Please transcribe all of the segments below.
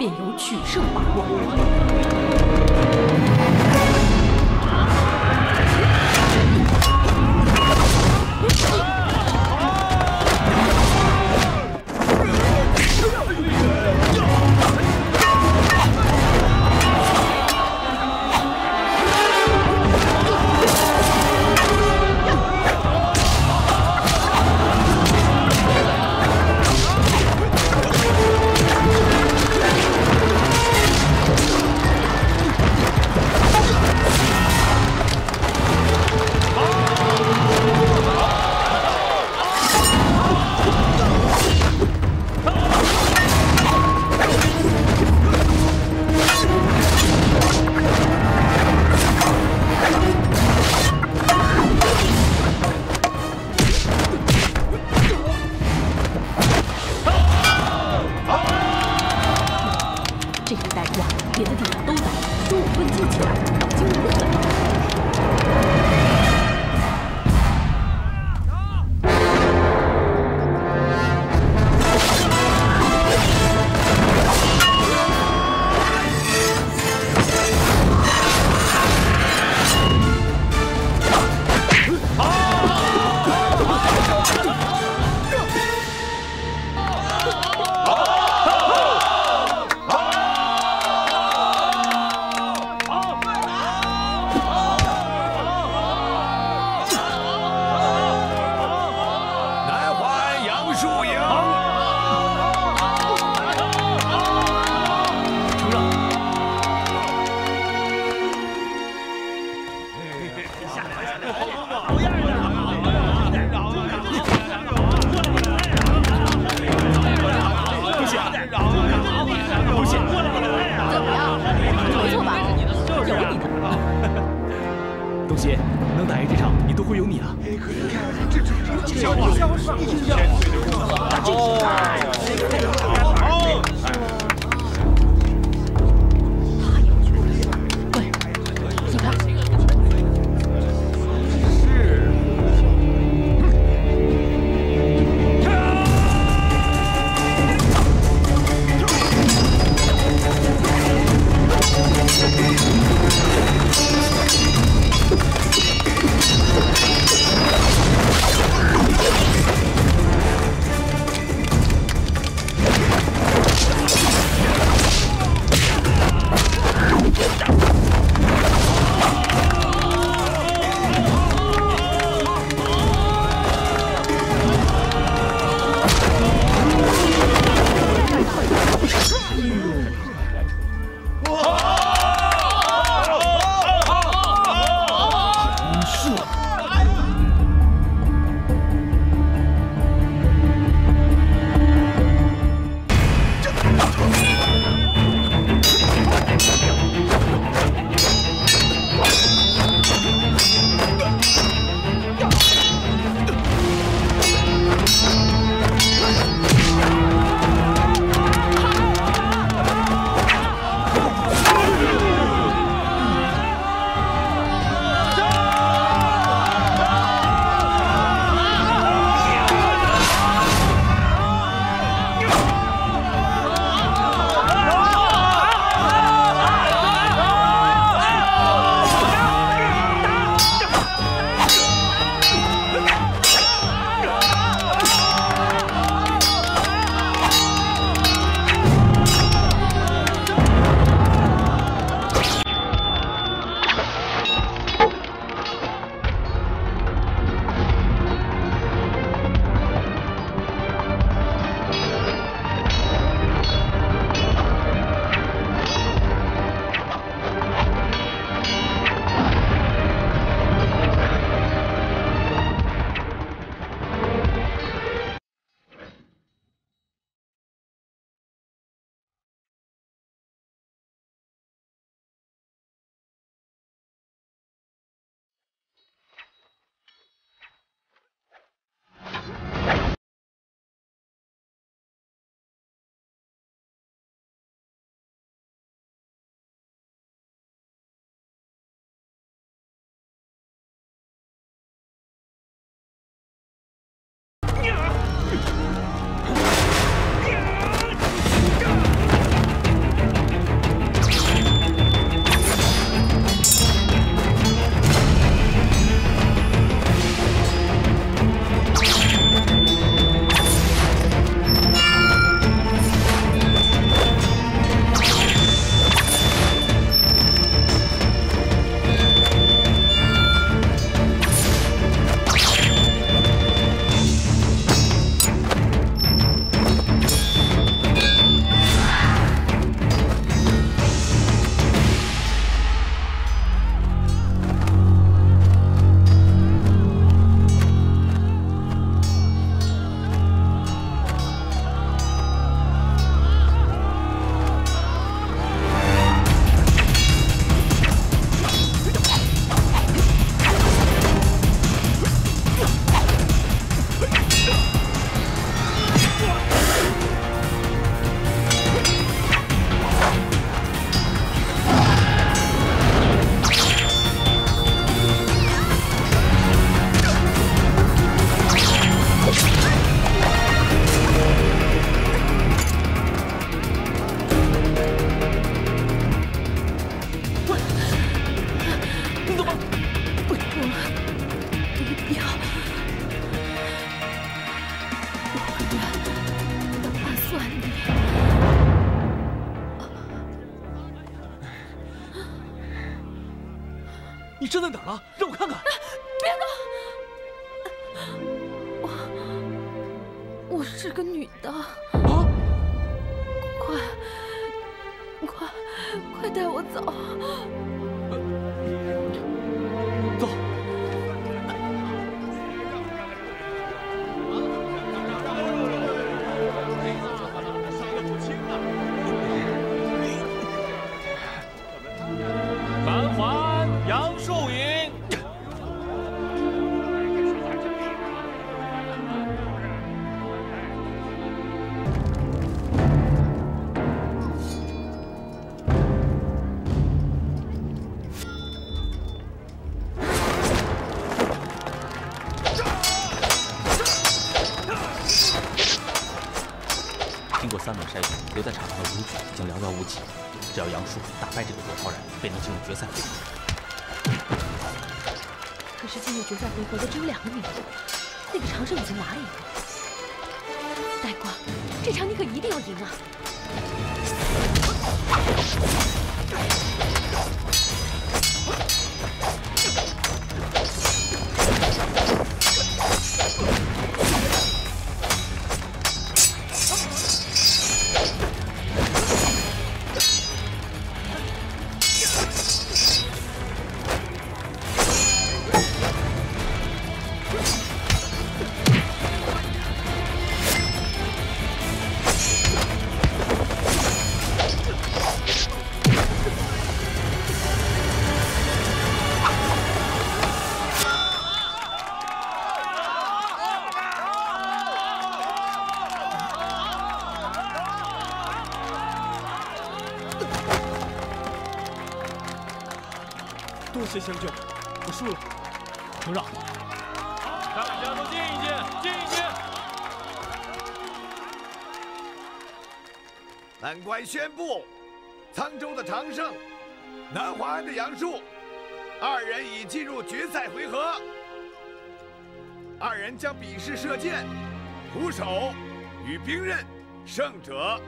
便有取胜把握。是个女的。啊！快快快带我走！只要杨叔打败这个罗超然，便能进入决赛回合。可是进入决赛回合的只有两个名额，那个长生已经拿了一个。呆瓜，这场你可一定要赢啊！宣布，沧州的常胜，南华安的杨树，二人已进入决赛回合。二人将比试射箭、徒手与兵刃，胜者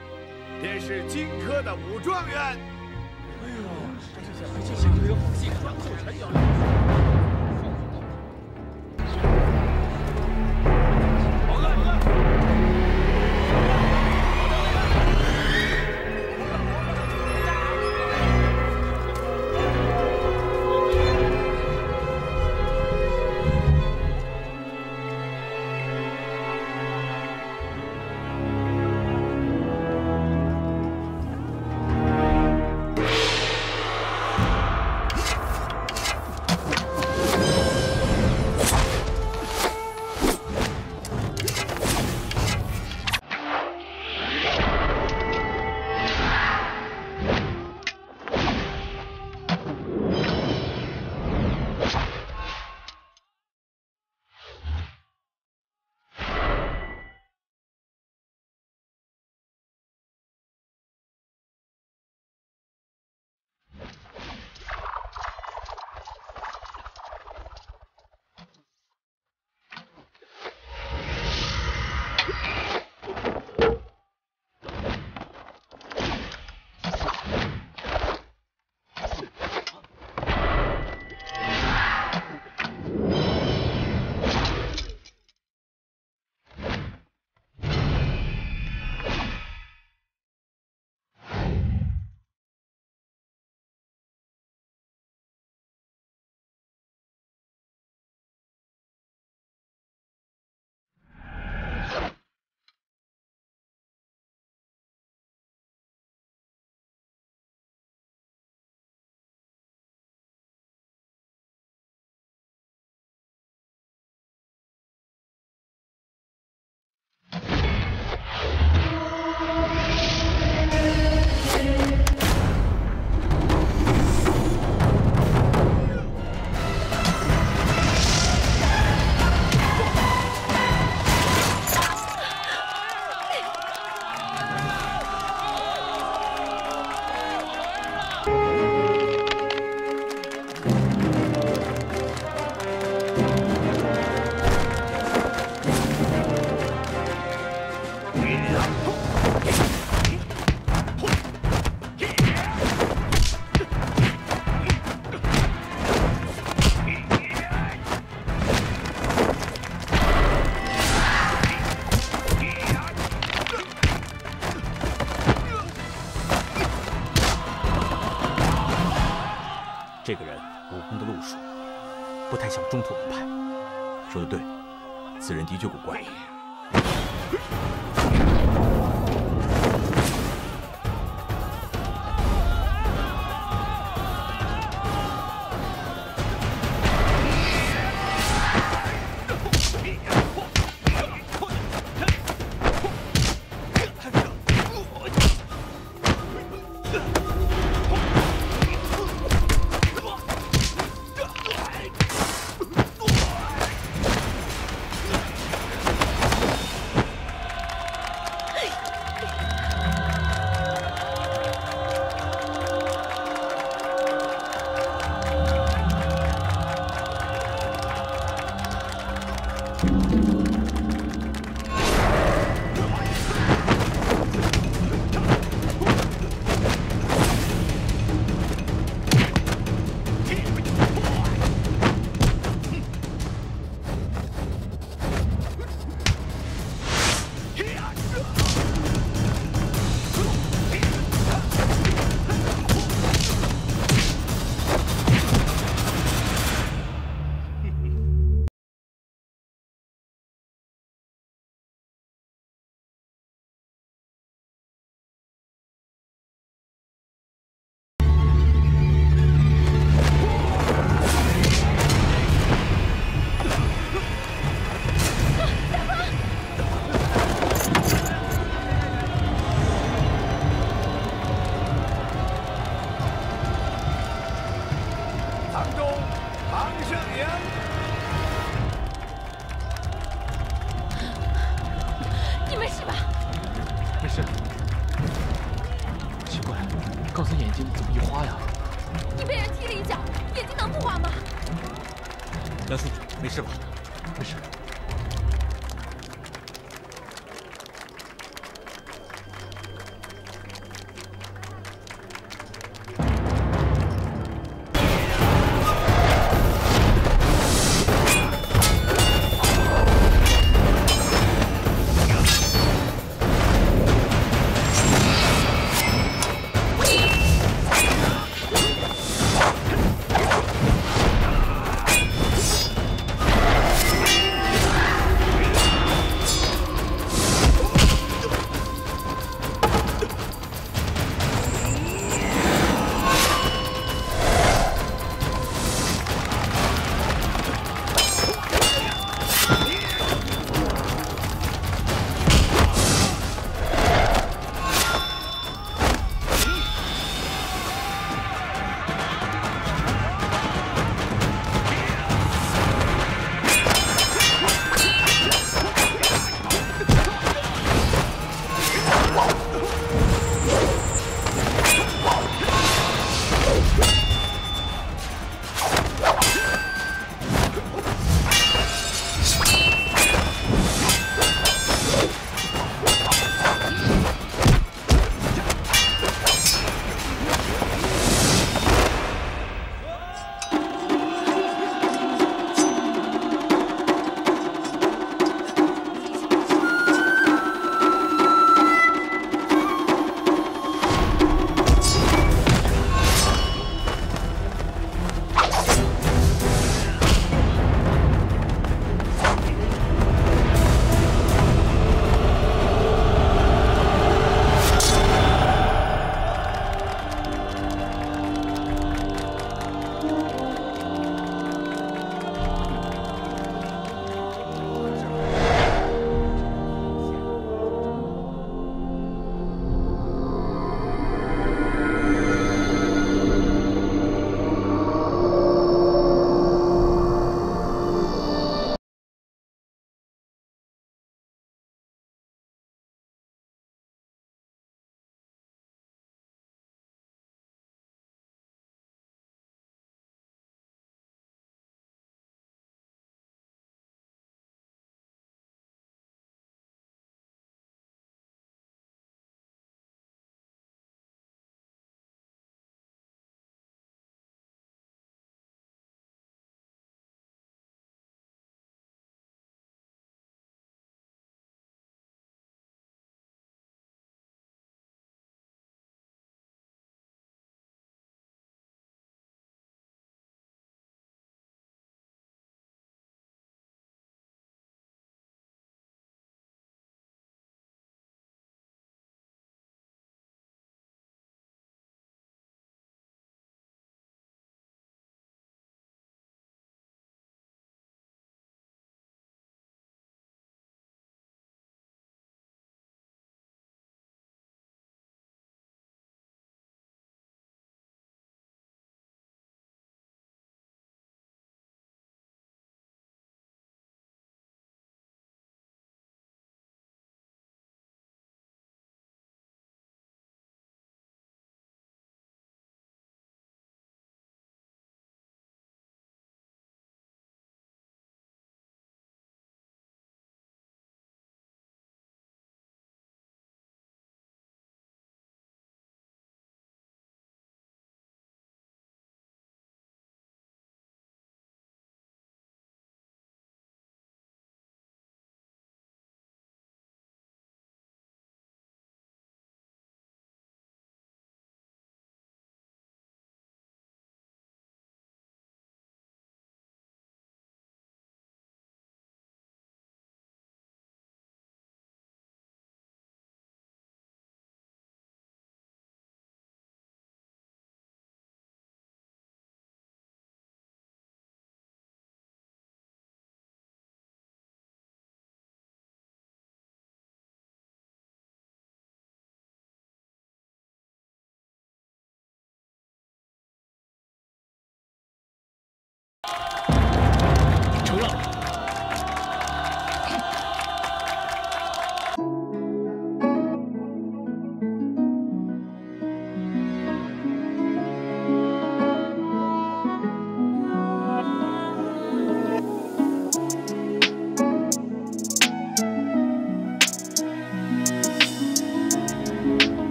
便是荆轲的武状元。哎呦，这下这下可有好戏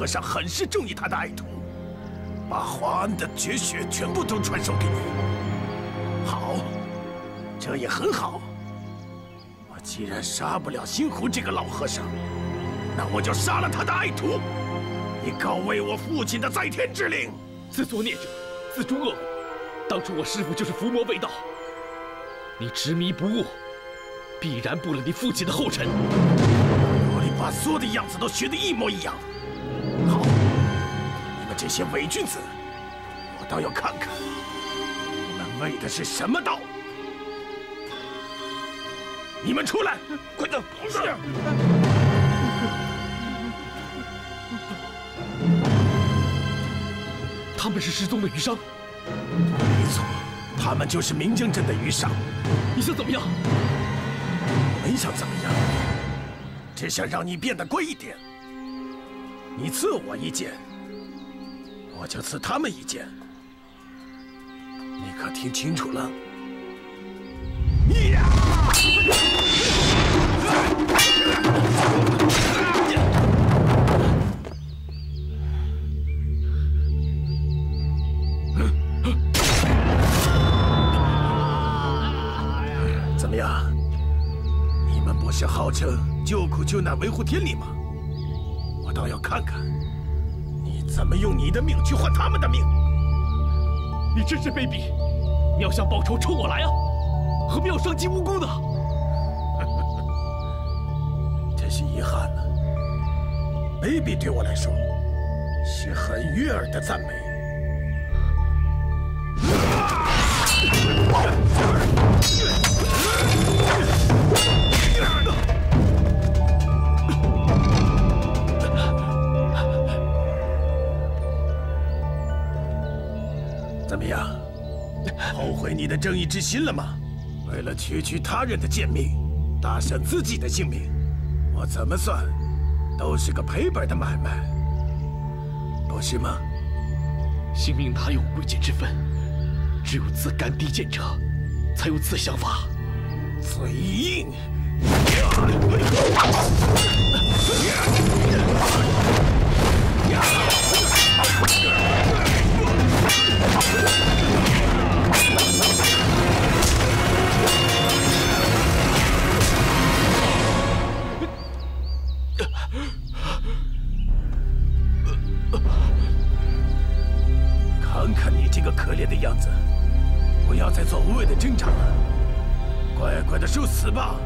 和尚很是中意他的爱徒，把华安的绝学全部都传授给你。好，这也很好。我既然杀不了星湖这个老和尚，那我就杀了他的爱徒，以告慰我父亲的在天之灵。自作孽者，自诛恶果。当初我师父就是伏魔卫道，你执迷不悟，必然步了你父亲的后尘。我你把所有的样子都学得一模一样。这些伪君子，我倒要看看你们为的是什么道。你们出来，快走！是。他们是失踪的余伤。没错，他们就是明江镇的余伤。你想怎么样？没想怎么样，只想让你变得乖一点。你赐我一剑，我就刺他们一剑。你可听清楚了？怎么样？你们不是号称救苦救难、维护天理吗？我倒要看看，怎么用你的命去换他们的命！你真是卑鄙！你要想报仇，冲我来啊！何必要伤及无辜呢？真是遗憾了。卑鄙对我来说是很悦耳的赞美。的正义之心了吗？为了区区他人的贱命，搭上自己的性命，我怎么算都是个赔本的买卖，不是吗？性命哪有贵贱之分？只有自甘低贱者，才有此想法。嘴硬。一个可怜的样子，不要再做无谓的挣扎了，乖乖的受死吧！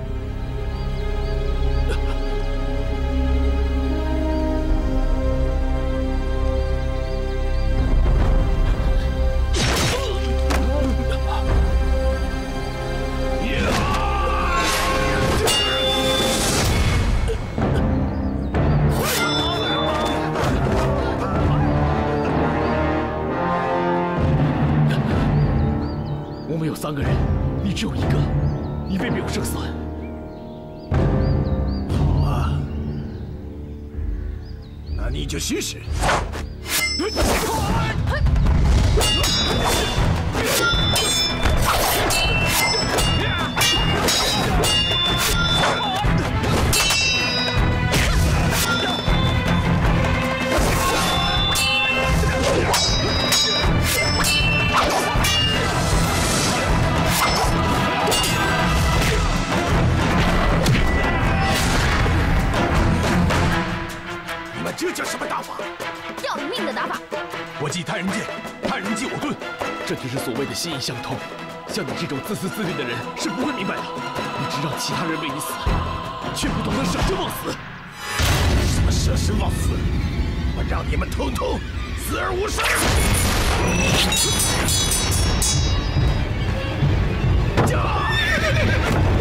你就试试。这叫什么打法？要了命的打法！我记他人剑，他人记我盾。这就是所谓的心意相通。像你这种自私自利的人是不会明白的。你只让其他人为你死，却不懂得舍生忘死。什么舍生忘死？我让你们通通死而无生！多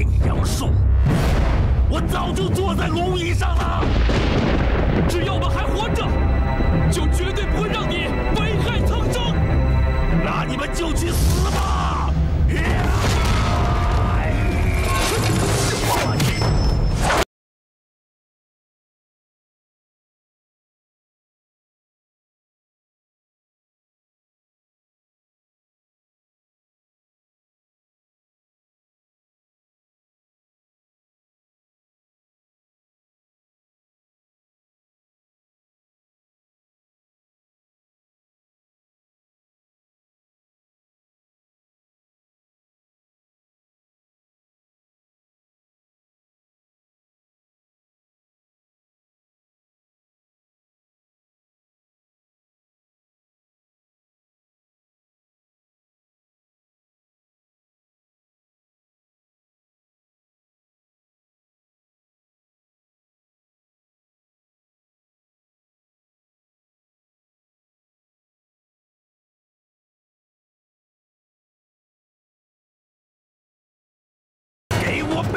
阴阳术，我早就坐在龙椅上了。只要我们还活着，就绝对不会让你危害苍生。那你们就去死吧！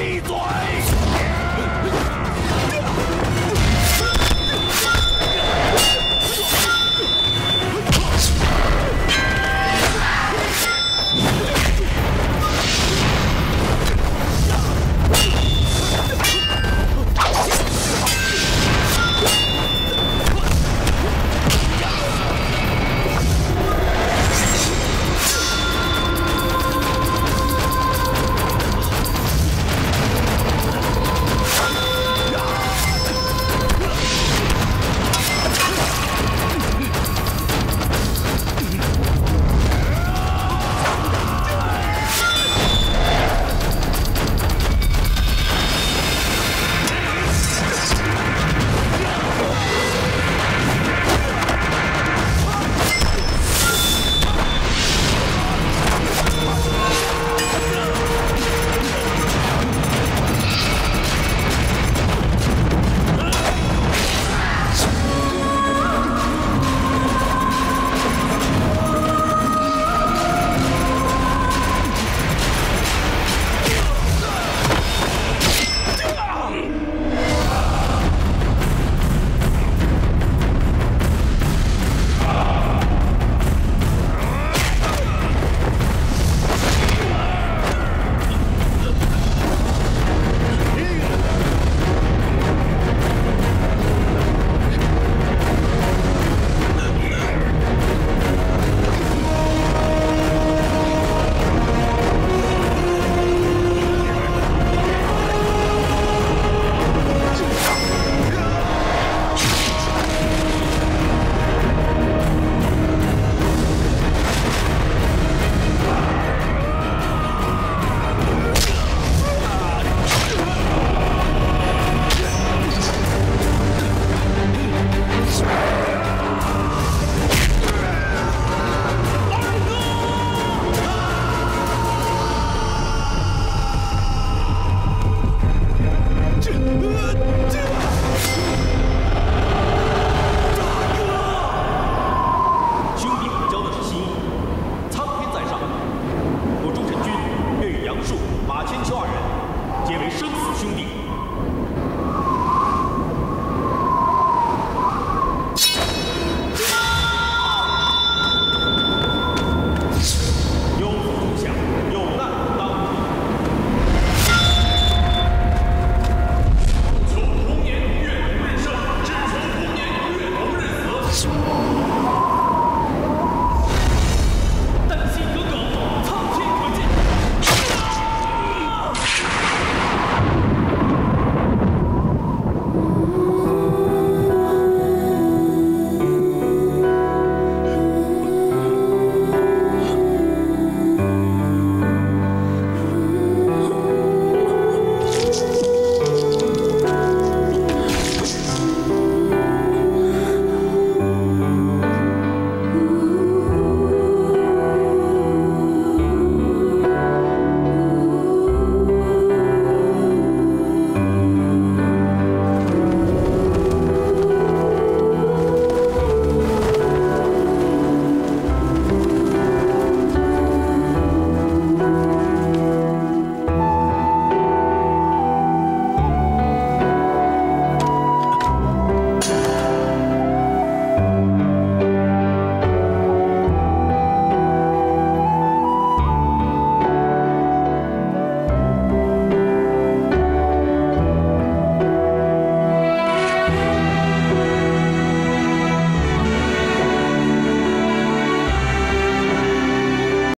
闭嘴